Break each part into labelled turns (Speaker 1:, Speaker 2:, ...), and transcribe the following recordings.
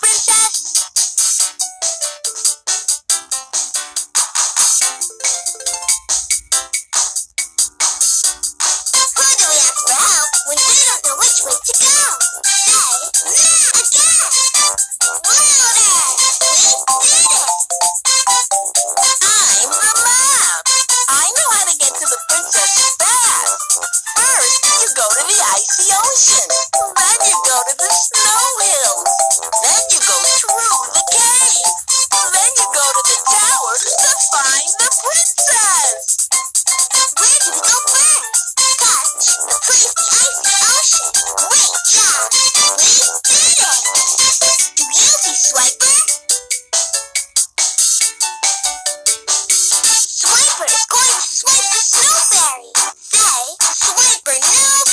Speaker 1: princess. Hyper new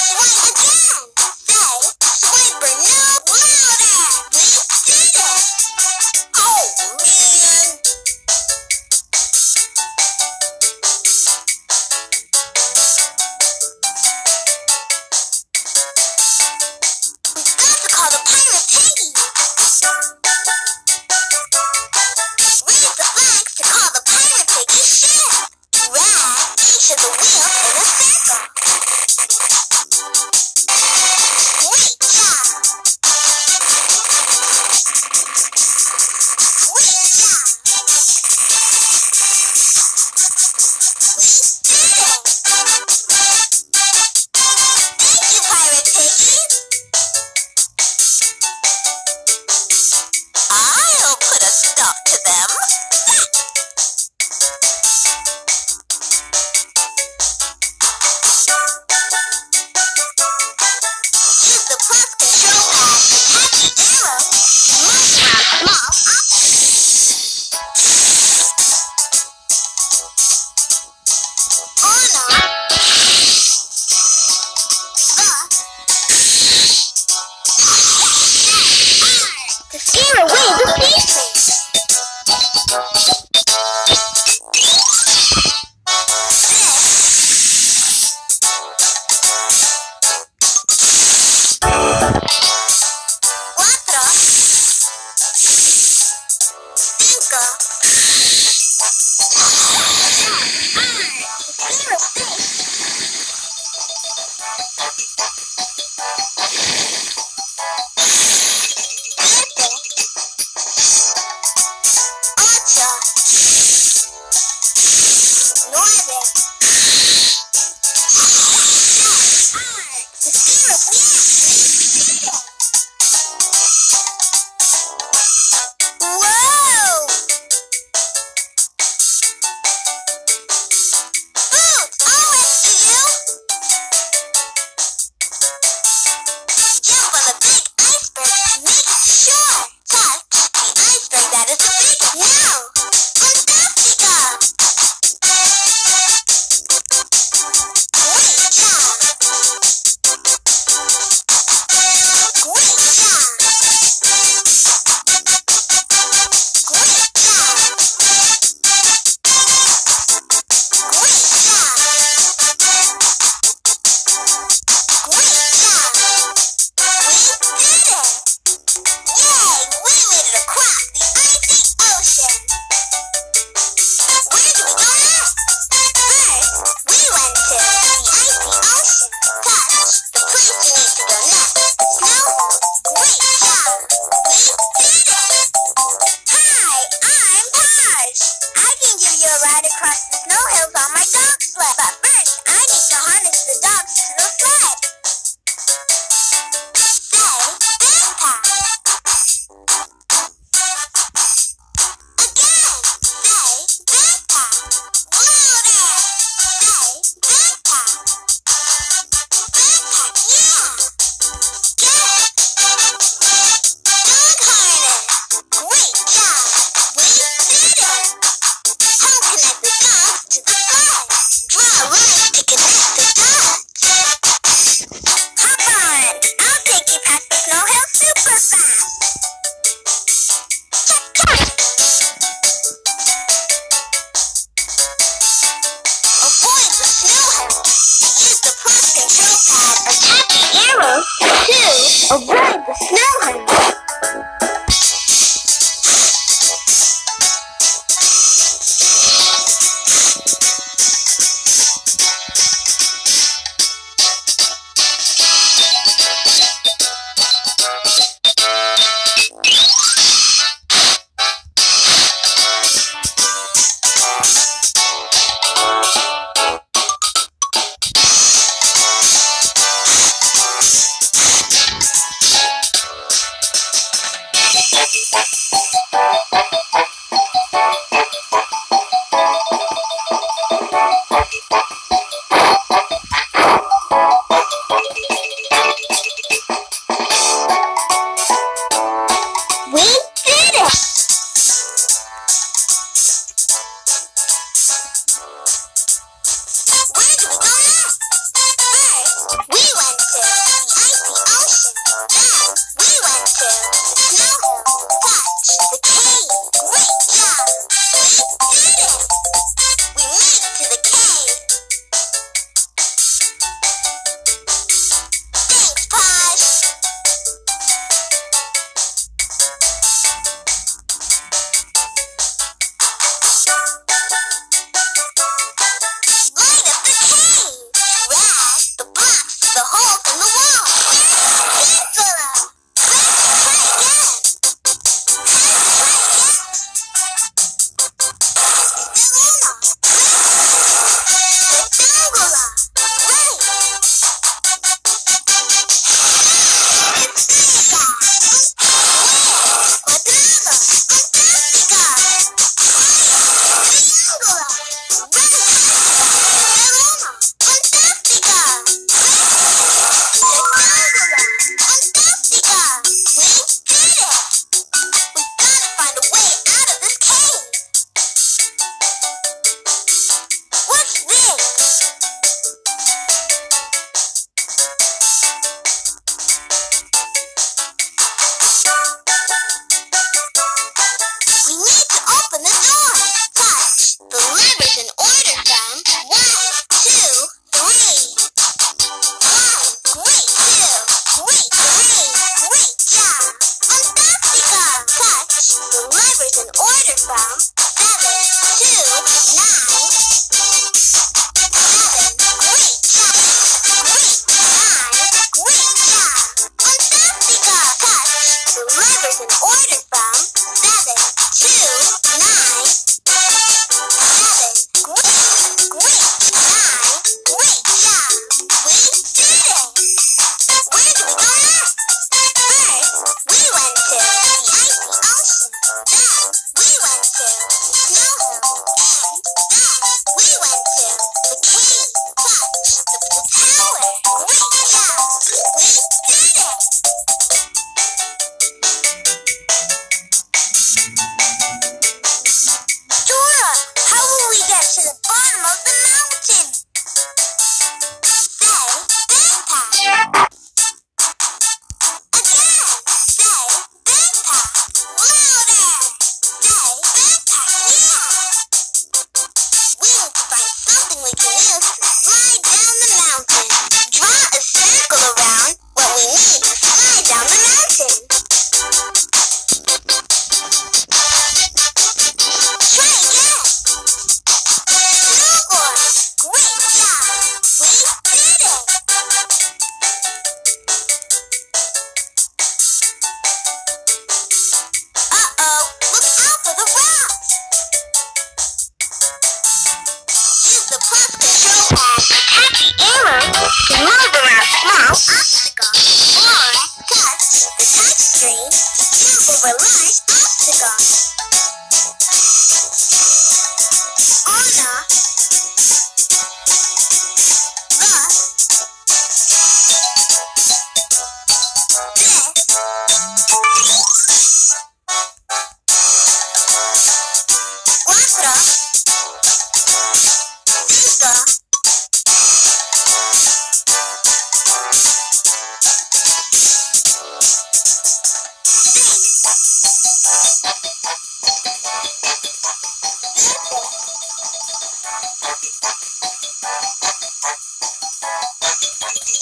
Speaker 1: Thank